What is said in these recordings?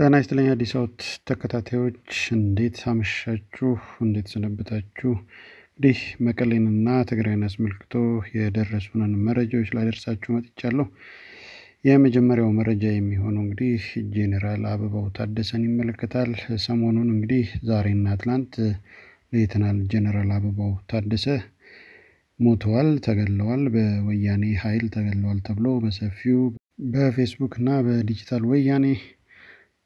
ጤና ይስጥልኝ አዲስ አበባ ተከታታዮች እንዴት አመሻችሁ? እንዴት ሰነበታችሁ? እንግዲህ መቀሌንና ትግራይን አስመልክቶ የደረሱንን መረጃዎች ላደርሳችሁ መጥቻለሁ። የመጀመሪያው መረጃ የሚሆነው እንግዲህ ጄኔራል አበባው ታደሰን ይመለከታል። ሰሞኑን እንግዲህ ዛሬና ትላንት ሌተናል ጄኔራል አበባው ታደሰ ሞተዋል፣ ተገድለዋል፣ በወያኔ ኃይል ተገድለዋል ተብሎ በሰፊው በፌስቡክ እና በዲጂታል ወያኔ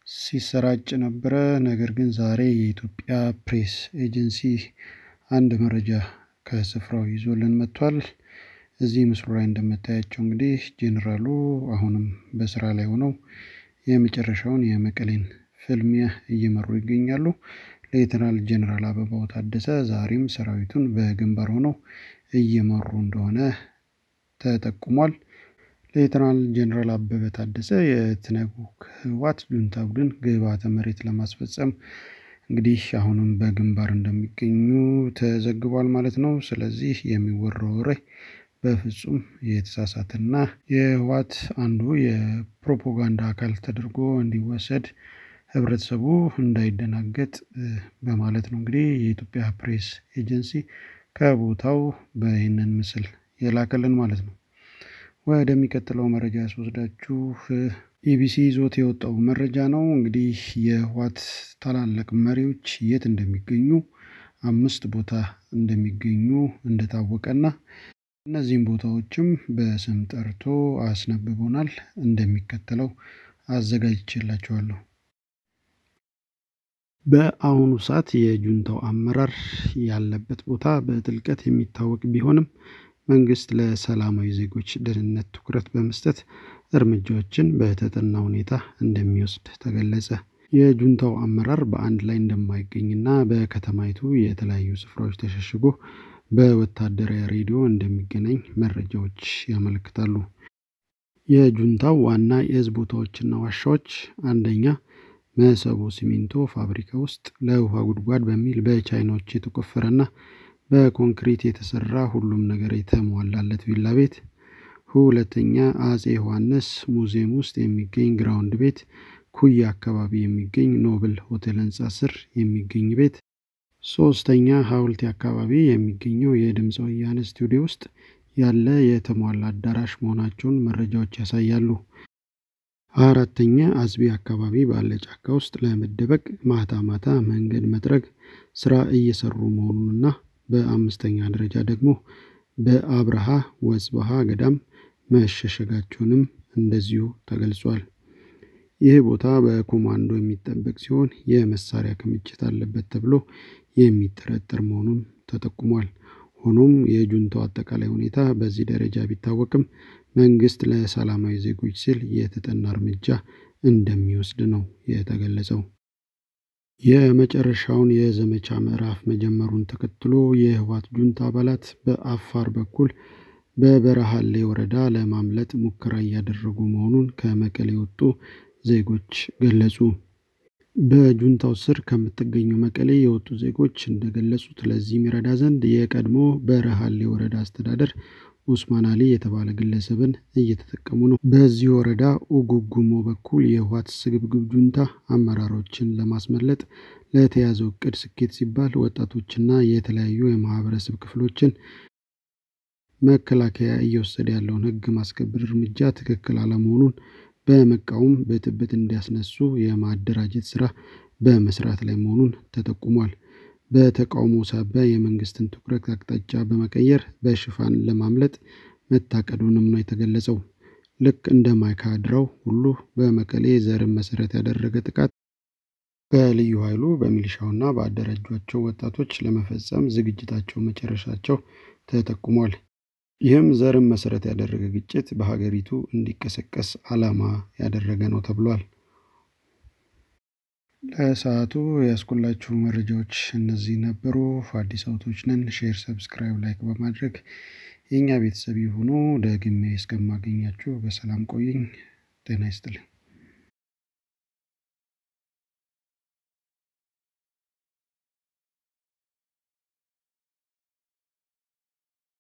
ሲሰራጭ ነበረ። ነገር ግን ዛሬ የኢትዮጵያ ፕሬስ ኤጀንሲ አንድ መረጃ ከስፍራው ይዞልን መጥቷል። እዚህ ምስሉ ላይ እንደምታያቸው እንግዲህ ጄኔራሉ አሁንም በስራ ላይ ሆነው የመጨረሻውን የመቀሌን ፍልሚያ እየመሩ ይገኛሉ። ሌተናል ጄኔራል አበባው ታደሰ ዛሬም ሰራዊቱን በግንባር ሆነው እየመሩ እንደሆነ ተጠቁሟል። ሌተናል ጄኔራል አበበ ታደሰ የትነጉ ህወሓት ጁንታ ቡድን ግብዓተ መሬት ለማስፈጸም እንግዲህ አሁንም በግንባር እንደሚገኙ ተዘግቧል ማለት ነው። ስለዚህ የሚወራው ወሬ በፍጹም የተሳሳተና የህወሓት አንዱ የፕሮፓጋንዳ አካል ተደርጎ እንዲወሰድ ህብረተሰቡ እንዳይደናገጥ በማለት ነው እንግዲህ የኢትዮጵያ ፕሬስ ኤጀንሲ ከቦታው በይህንን ምስል የላከልን ማለት ነው። ወደሚቀጥለው መረጃ ያስወስዳችሁ ኢቢሲ ይዞት የወጣው መረጃ ነው። እንግዲህ የህወሓት ታላላቅ መሪዎች የት እንደሚገኙ አምስት ቦታ እንደሚገኙ እንደታወቀና እነዚህም ቦታዎችም በስም ጠርቶ አስነብቦናል። እንደሚከተለው አዘጋጅቼላችኋለሁ። በአሁኑ ሰዓት የጁንታው አመራር ያለበት ቦታ በጥልቀት የሚታወቅ ቢሆንም መንግስት ለሰላማዊ ዜጎች ደህንነት ትኩረት በመስጠት እርምጃዎችን በተጠና ሁኔታ እንደሚወስድ ተገለጸ። የጁንታው አመራር በአንድ ላይ እንደማይገኝና በከተማይቱ የተለያዩ ስፍራዎች ተሸሽጎ በወታደራዊ ሬዲዮ እንደሚገናኝ መረጃዎች ያመለክታሉ። የጁንታው ዋና የህቡዕ ቦታዎችና ዋሻዎች አንደኛ መሰቦ ሲሚንቶ ፋብሪካ ውስጥ ለውሃ ጉድጓድ በሚል በቻይናዎች የተቆፈረና በኮንክሪት የተሰራ ሁሉም ነገር የተሟላለት ቪላ ቤት፣ ሁለተኛ አጼ ዮሐንስ ሙዚየም ውስጥ የሚገኝ ground ቤት፣ ኩሃ አካባቢ የሚገኝ ኖብል ሆቴል ህንፃ ስር የሚገኝ ቤት፣ ሶስተኛ ሐውልቲ አካባቢ የሚገኘው የድምፀ ወያነ ስቱዲዮ ውስጥ ያለ የተሟላ አዳራሽ መሆናቸውን መረጃዎች ያሳያሉ። አራተኛ አዝቢ አካባቢ ባለ ጫካ ውስጥ ለመደበቅ ማታ ማታ መንገድ መጥረግ ስራ እየሰሩ መሆኑንና በአምስተኛ ደረጃ ደግሞ በአብርሃ ወጽብሃ ገዳም መሸሸጋቸውንም እንደዚሁ ተገልጿል። ይህ ቦታ በኮማንዶ የሚጠበቅ ሲሆን የመሳሪያ ክምችት አለበት ተብሎ የሚጠረጠር መሆኑን ተጠቁሟል። ሆኖም የጁንታው አጠቃላይ ሁኔታ በዚህ ደረጃ ቢታወቅም መንግስት ለሰላማዊ ዜጎች ሲል የተጠና እርምጃ እንደሚወስድ ነው የተገለጸው። የመጨረሻውን የዘመቻ ምዕራፍ መጀመሩን ተከትሎ የህወሓት ጁንታ አባላት በአፋር በኩል በበረሃሌ ወረዳ ለማምለጥ ሙከራ እያደረጉ መሆኑን ከመቀሌ የወጡ ዜጎች ገለጹ። በጁንታው ስር ከምትገኘው መቀሌ የወጡ ዜጎች እንደገለጹት ለዚህም ይረዳ ዘንድ የቀድሞ በረሃሌ ወረዳ አስተዳደር ኡስማን አሊ የተባለ ግለሰብን እየተጠቀሙ ነው። በዚህ ወረዳ ኡጉጉሞ በኩል የህወሓት ስግብግብ ጁንታ አመራሮችን ለማስመለጥ ለተያዘው እቅድ ስኬት ሲባል ወጣቶችና የተለያዩ የማህበረሰብ ክፍሎችን መከላከያ እየወሰደ ያለውን ህግ ማስከበር እርምጃ ትክክል አለመሆኑን በመቃወም ብጥብጥ እንዲያስነሱ የማደራጀት ስራ በመስራት ላይ መሆኑን ተጠቁሟል። በተቃውሞ ሳቢያ የመንግስትን ትኩረት አቅጣጫ በመቀየር በሽፋን ለማምለጥ መታቀዱንም ነው የተገለጸው። ልክ እንደ ማይካድራው ሁሉ በመቀሌ ዘርን መሰረት ያደረገ ጥቃት በልዩ ኃይሉ በሚሊሻውና በአደራጇቸው ወጣቶች ለመፈጸም ዝግጅታቸው መጨረሻቸው ተጠቁሟል። ይህም ዘርን መሰረት ያደረገ ግጭት በሀገሪቱ እንዲቀሰቀስ ዓላማ ያደረገ ነው ተብሏል። ለሰዓቱ ያደረስኩላችሁ መረጃዎች እነዚህ ነበሩ። አዲስ አውቶች ነን። share፣ subscribe፣ like በማድረግ የእኛ ቤተሰብ የሆኑ ደግሜ እስከማገኛችሁ በሰላም ቆዩኝ። ጤና ይስጥልኝ።